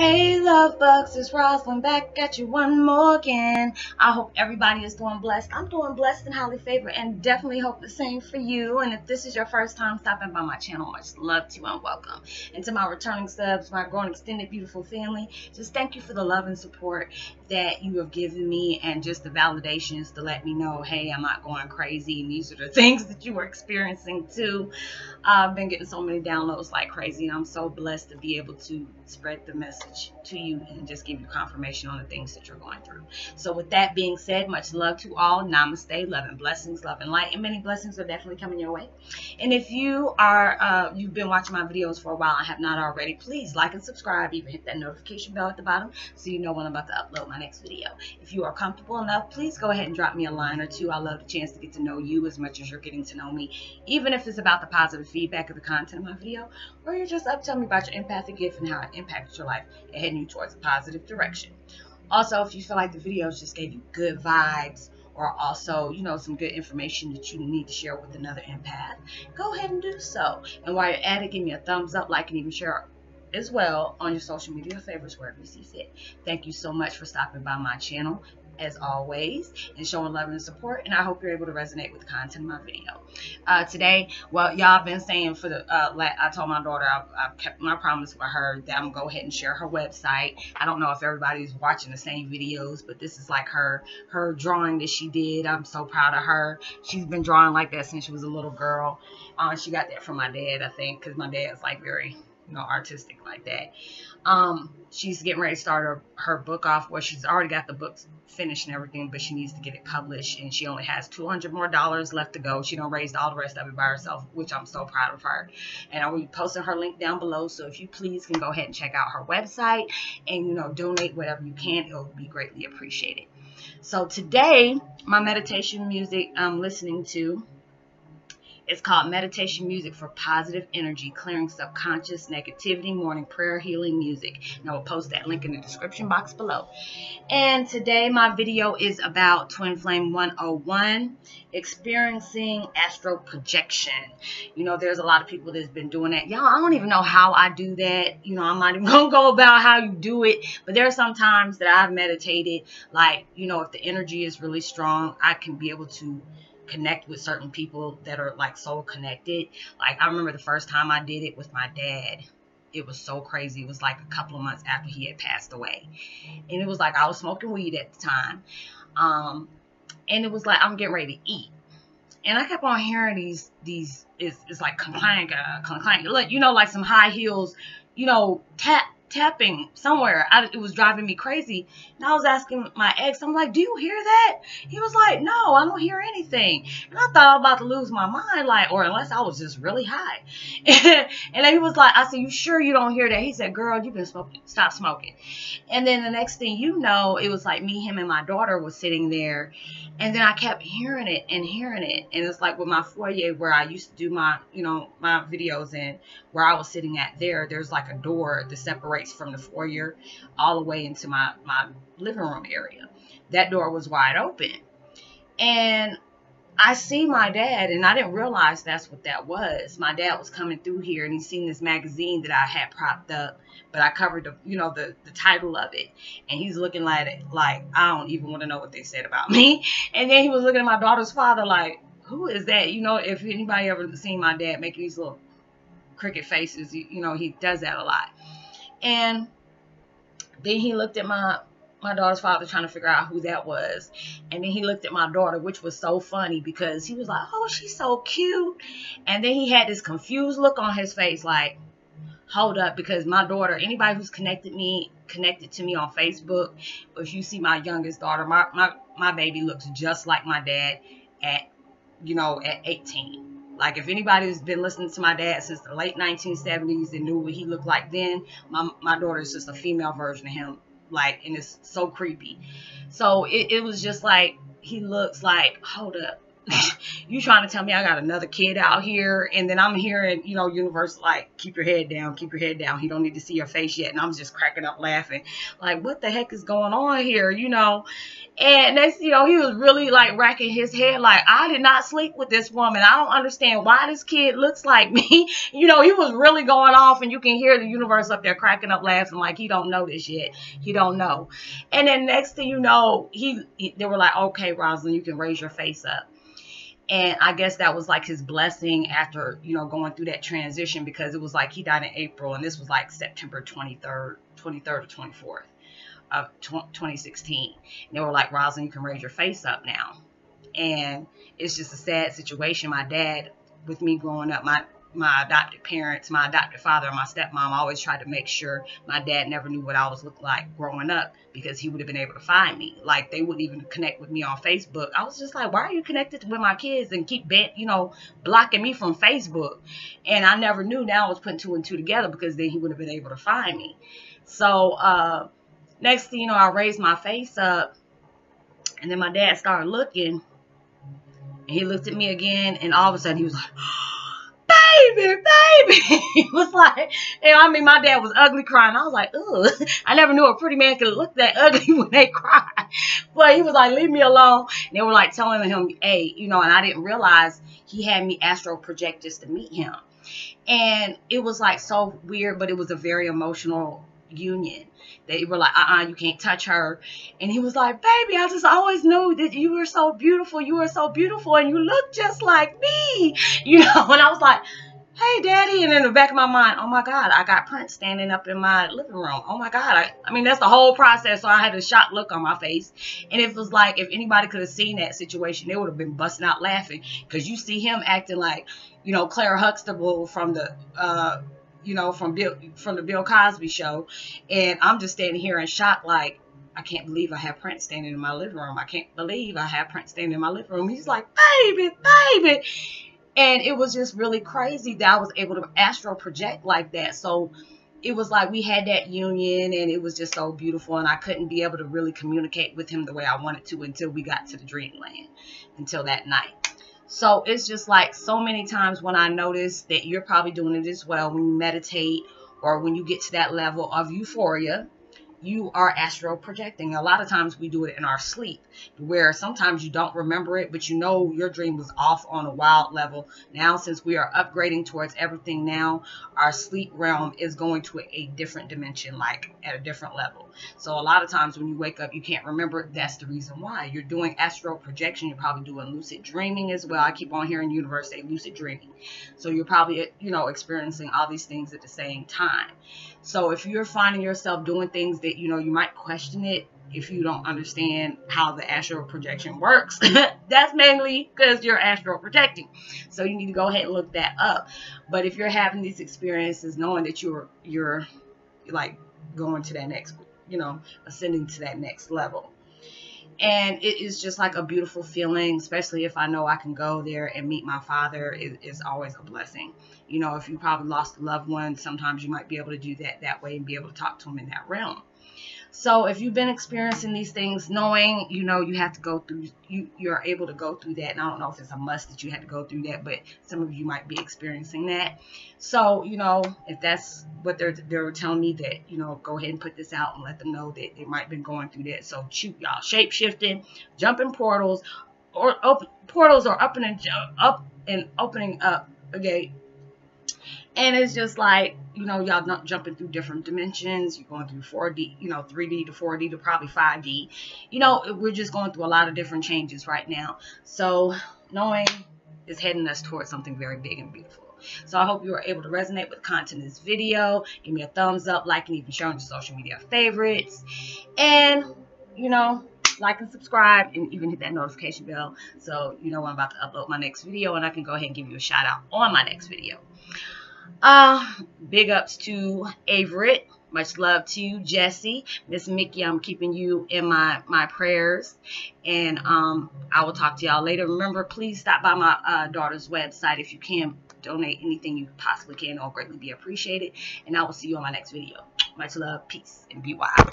Hey, love bugs, it's Roslynn back at you one more again. I hope everybody is doing blessed. I'm doing blessed and highly favored, and definitely hope the same for you. And if this is your first time stopping by my channel, much love to you and welcome. And to my returning subs, my growing extended beautiful family, just thank you for the love and support that you have given me, and just the validations to let me know, hey, I'm not going crazy, and these are the things that you are experiencing too. I've been getting so many downloads like crazy, and I'm so blessed to be able to spread the message message to you and just give you confirmation on the things that you're going through. So with that being said, much love to all. Namaste, love and blessings, love and light, and many blessings are definitely coming your way. And if you are uh, you've been watching my videos for a while and have not already, please like and subscribe. Even hit that notification bell at the bottom so you know when I'm about to upload my next video. If you are comfortable enough, please go ahead and drop me a line or two. I love the chance to get to know you as much as you're getting to know me, even if it's about the positive feedback of the content of my video, or you're just up telling me about your empathic gift and how it impacted your life and heading you towards a positive direction. Also, if you feel like the videos just gave you good vibes or also, you know, some good information that you need to share with another empath, go ahead and do so. And while you're at it, give me a thumbs up, like, and even share as well on your social media favorites wherever you see fit. Thank you so much for stopping by my channel as always and showing love and support and I hope you're able to resonate with the content of my video. Uh, today, well y'all been saying for the, uh, I told my daughter I've, I've, kept my promise with her that I'm gonna go ahead and share her website. I don't know if everybody's watching the same videos but this is like her, her drawing that she did. I'm so proud of her. She's been drawing like that since she was a little girl. Uh, she got that from my dad I think because my dad's like very you know, artistic like that. Um, she's getting ready to start her, her book off where she's already got the books finished and everything, but she needs to get it published and she only has 200 more dollars left to go. She don't raise all the rest of it by herself, which I'm so proud of her. And I will be posting her link down below. So if you please can go ahead and check out her website and, you know, donate whatever you can, it will be greatly appreciated. So today, my meditation music I'm listening to it's called Meditation Music for Positive Energy, Clearing Subconscious Negativity, Morning Prayer, Healing Music. And I will post that link in the description box below. And today my video is about Twin Flame 101, experiencing astral projection. You know, there's a lot of people that's been doing that. Y'all, I don't even know how I do that. You know, I'm not even going to go about how you do it. But there are some times that I've meditated, like, you know, if the energy is really strong, I can be able to connect with certain people that are like so connected. Like I remember the first time I did it with my dad. It was so crazy. It was like a couple of months after he had passed away. And it was like I was smoking weed at the time. Um, and it was like I'm getting ready to eat. And I kept on hearing these these it's, it's like clank, uh, clank, you know, like some high heels, you know, tap tapping somewhere. I, it was driving me crazy. And I was asking my ex, I'm like, do you hear that? He was like, no, I don't hear anything. And I thought I was about to lose my mind, like, or unless I was just really high. and then he was like, I said, you sure you don't hear that? He said, girl, you've been smoking. Stop smoking. And then the next thing you know, it was like me, him, and my daughter was sitting there. And then I kept hearing it and hearing it. And it's like with my foyer where I used to do my, you know, my videos in, where I was sitting at there, there's like a door that separates separates from the foyer all the way into my, my living room area. That door was wide open. And I see my dad, and I didn't realize that's what that was. My dad was coming through here, and he seen this magazine that I had propped up, but I covered the, you know, the the title of it, and he's looking at it like I don't even want to know what they said about me. And then he was looking at my daughter's father like, who is that? You know, if anybody ever seen my dad making these little cricket faces, you, you know, he does that a lot. And then he looked at my my daughter's father trying to figure out who that was. And then he looked at my daughter, which was so funny because he was like, oh, she's so cute. And then he had this confused look on his face like, hold up, because my daughter, anybody who's connected me, connected to me on Facebook, if you see my youngest daughter, my, my, my baby looks just like my dad at, you know, at 18. Like if anybody's been listening to my dad since the late 1970s and knew what he looked like then, my, my daughter is just a female version of him. Like, and it's so creepy. So it, it was just like, he looks like, hold up, you trying to tell me I got another kid out here, and then I'm hearing, you know, universe like, keep your head down, keep your head down. He don't need to see your face yet, and I'm just cracking up laughing, like, what the heck is going on here, you know? And next, you know, he was really like racking his head, like, I did not sleep with this woman. I don't understand why this kid looks like me. you know, he was really going off, and you can hear the universe up there cracking up laughing, like he don't know this yet. He don't know. And then next thing you know, he, he they were like, okay, Rosalind, you can raise your face up and I guess that was like his blessing after you know going through that transition because it was like he died in April and this was like September 23rd, 23rd or 24th of 2016. And they were like, Rosalind, you can raise your face up now. And it's just a sad situation. My dad, with me growing up, my my adopted parents, my adopted father, and my stepmom always tried to make sure my dad never knew what I was looking like growing up because he would have been able to find me. Like they wouldn't even connect with me on Facebook. I was just like, why are you connected with my kids and keep bent, you know, blocking me from Facebook? And I never knew. Now I was putting two and two together because then he would have been able to find me. So uh, next thing you know, I raised my face up, and then my dad started looking. And he looked at me again, and all of a sudden he was like baby, baby. he was like, and I mean, my dad was ugly crying. I was like, ugh. I never knew a pretty man could look that ugly when they cry. But he was like, leave me alone. And they were like telling him, hey, you know, and I didn't realize he had me astral project just to meet him. And it was like so weird, but it was a very emotional union. They were like, uh-uh, you can't touch her. And he was like, baby, I just always knew that you were so beautiful. You were so beautiful and you look just like me. You know, and I was like, hey, daddy. And in the back of my mind, oh my God, I got Prince standing up in my living room. Oh my God. I, I mean, that's the whole process. So I had a shocked look on my face. And it was like, if anybody could have seen that situation, they would have been busting out laughing because you see him acting like, you know, Claire Huxtable from the, uh, you know, from Bill from the Bill Cosby show, and I'm just standing here in shock, like I can't believe I have Prince standing in my living room. I can't believe I have Prince standing in my living room. He's like, baby, baby, and it was just really crazy that I was able to astral project like that. So it was like we had that union and it was just so beautiful and I couldn't be able to really communicate with him the way I wanted to until we got to the dreamland until that night. So it's just like so many times when I notice that you're probably doing it as well when you meditate or when you get to that level of euphoria you are astral projecting. A lot of times we do it in our sleep, where sometimes you don't remember it, but you know your dream was off on a wild level. Now, since we are upgrading towards everything now, our sleep realm is going to a different dimension, like at a different level. So a lot of times when you wake up, you can't remember. That's the reason why. You're doing astral projection. You're probably doing lucid dreaming as well. I keep on hearing universe say lucid dreaming. So you're probably, you know, experiencing all these things at the same time. So if you're finding yourself doing things that, you know, you might question it if you don't understand how the astral projection works, that's mainly because you're astral projecting. So you need to go ahead and look that up. But if you're having these experiences, knowing that you're you're like going to that next, you know, ascending to that next level. And it is just like a beautiful feeling, especially if I know I can go there and meet my father. It is always a blessing. You know, if you probably lost a loved one, sometimes you might be able to do that that way and be able to talk to him in that realm. So if you've been experiencing these things, knowing, you know, you have to go through, you, you're able to go through that. And I don't know if it's a must that you had to go through that, but some of you might be experiencing that. So, you know, if that's what they're, they're telling me that, you know, go ahead and put this out and let them know that they might have been going through that. So shoot, y'all, shape shifting, jumping portals, or open portals are up and up and opening up. Okay, and it's just like, you know, y'all not jumping through different dimensions. You're going through 4D, you know, 3D to 4D to probably 5D. You know, we're just going through a lot of different changes right now. So knowing is heading us towards something very big and beautiful. So I hope you are able to resonate with content of this video. Give me a thumbs up, like, and even share on your social media favorites. And, you know, like and subscribe and even hit that notification bell so you know when I'm about to upload my next video and I can go ahead and give you a shout out on my next video. Uh, big ups to Averett. Much love to you, Jesse. Miss Mickey, I'm keeping you in my, my prayers. And um, I will talk to y'all later. Remember, please stop by my uh, daughter's website if you can. Donate anything you possibly can. It'll greatly be appreciated. And I will see you on my next video. Much love, peace, and be wild.